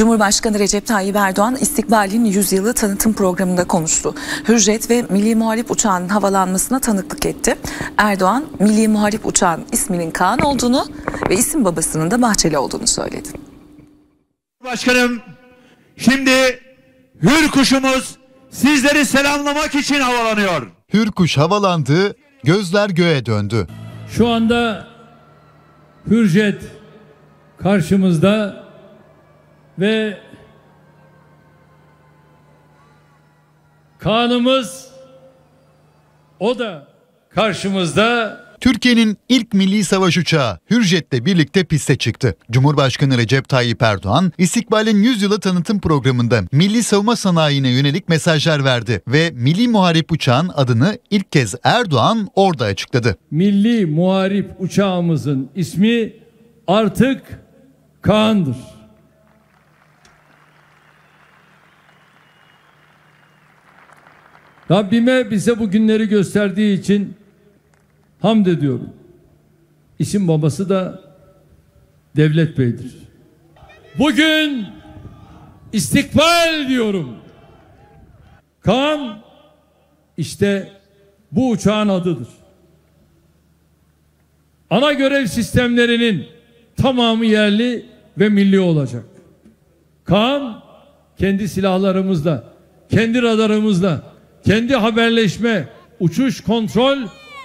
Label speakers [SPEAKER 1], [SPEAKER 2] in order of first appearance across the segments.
[SPEAKER 1] Cumhurbaşkanı Recep Tayyip Erdoğan istikbalin yüzyılı tanıtım programında konuştu. Hürjet ve Milli Muharip uçağının havalanmasına tanıklık etti. Erdoğan, Milli Muharip uçağın isminin Kaan olduğunu ve isim babasının da Bahçeli olduğunu söyledi.
[SPEAKER 2] Başkanım, şimdi Hür kuşumuz sizleri selamlamak için havalanıyor.
[SPEAKER 3] Hürkuş havalandı, gözler göğe döndü.
[SPEAKER 4] Şu anda Hürjet karşımızda ve kanımız o da karşımızda
[SPEAKER 3] Türkiye'nin ilk milli savaş uçağı Hürjet'le birlikte piste çıktı. Cumhurbaşkanı Recep Tayyip Erdoğan, İstikbal'in 100 yılı tanıtım programında milli savunma sanayine yönelik mesajlar verdi ve Milli Muharip uçağın adını ilk kez Erdoğan orada açıkladı.
[SPEAKER 4] Milli Muharip uçağımızın ismi artık Kaan'dır. Rabbime bize bu günleri gösterdiği için hamd ediyorum. İsim babası da Devlet Bey'dir. Bugün istikbal diyorum. Kaan işte bu uçağın adıdır. Ana görev sistemlerinin tamamı yerli ve milli olacak. Kaan kendi silahlarımızla, kendi radarımızla, kendi haberleşme, uçuş kontrol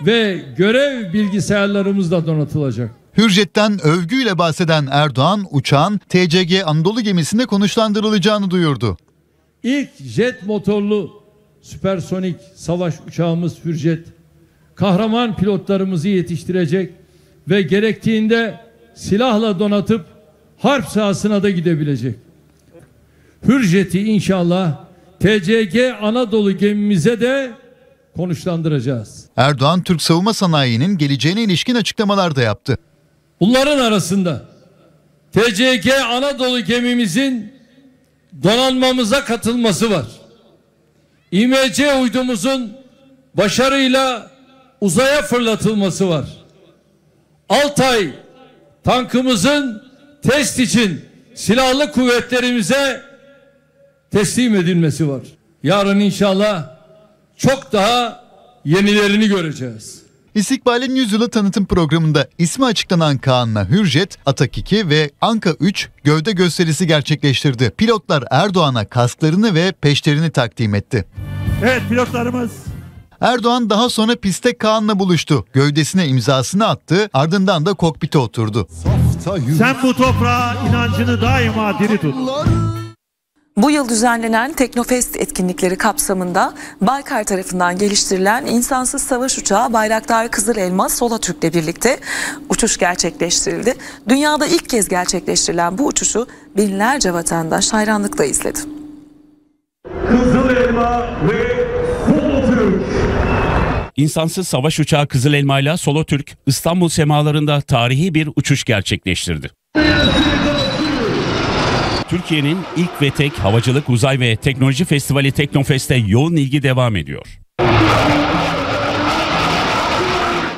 [SPEAKER 4] ve görev bilgisayarlarımızla donatılacak.
[SPEAKER 3] Hürjet'ten övgüyle bahseden Erdoğan, uçağın TCG Anadolu gemisinde konuşlandırılacağını duyurdu.
[SPEAKER 4] İlk jet motorlu süpersonik savaş uçağımız Hürjet, kahraman pilotlarımızı yetiştirecek ve gerektiğinde silahla donatıp harp sahasına da gidebilecek. Hürjet'i inşallah TCG Anadolu gemimize de konuşlandıracağız.
[SPEAKER 3] Erdoğan, Türk savunma sanayinin geleceğine ilişkin açıklamalar da yaptı.
[SPEAKER 4] Bunların arasında TCG Anadolu gemimizin donanmamıza katılması var. İMC uydumuzun başarıyla uzaya fırlatılması var. Altay tankımızın test için silahlı kuvvetlerimize teslim edilmesi var. Yarın inşallah çok daha yenilerini göreceğiz.
[SPEAKER 3] İstikbal'in yüzyılı tanıtım programında ismi açıklanan Kaan'la Hürjet, Atak 2 ve Anka 3 gövde gösterisi gerçekleştirdi. Pilotlar Erdoğan'a kasklarını ve peşlerini takdim etti.
[SPEAKER 2] Evet pilotlarımız
[SPEAKER 3] Erdoğan daha sonra pistte Kaan'la buluştu. Gövdesine imzasını attı, ardından da kokpite oturdu.
[SPEAKER 2] sen bu toprağa inancını daima diri tut.
[SPEAKER 1] Bu yıl düzenlenen Teknofest etkinlikleri kapsamında Baykar tarafından geliştirilen insansız savaş uçağı Bayraktar Kızıl Elma Solatürk'le birlikte uçuş gerçekleştirildi. Dünyada ilk kez gerçekleştirilen bu uçuşu binlerce vatandaş hayranlıkla izledi.
[SPEAKER 5] Kızıl Elma ve Solo Türk.
[SPEAKER 6] İnsansız savaş uçağı Kızıl Elma ile Solo Türk İstanbul semalarında tarihi bir uçuş gerçekleştirdi. Türkiye'nin ilk ve tek havacılık, uzay ve teknoloji festivali Teknofest'te yoğun ilgi devam ediyor.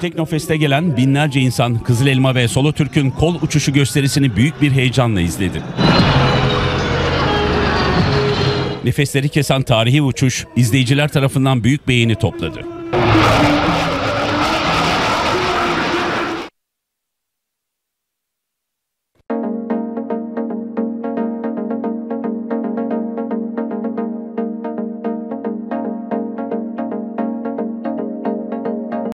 [SPEAKER 6] Teknofest'e gelen binlerce insan Kızıl Elma ve Solo Türk'ün kol uçuşu gösterisini büyük bir heyecanla izledi. Nefesleri kesen tarihi uçuş izleyiciler tarafından büyük beğeni topladı.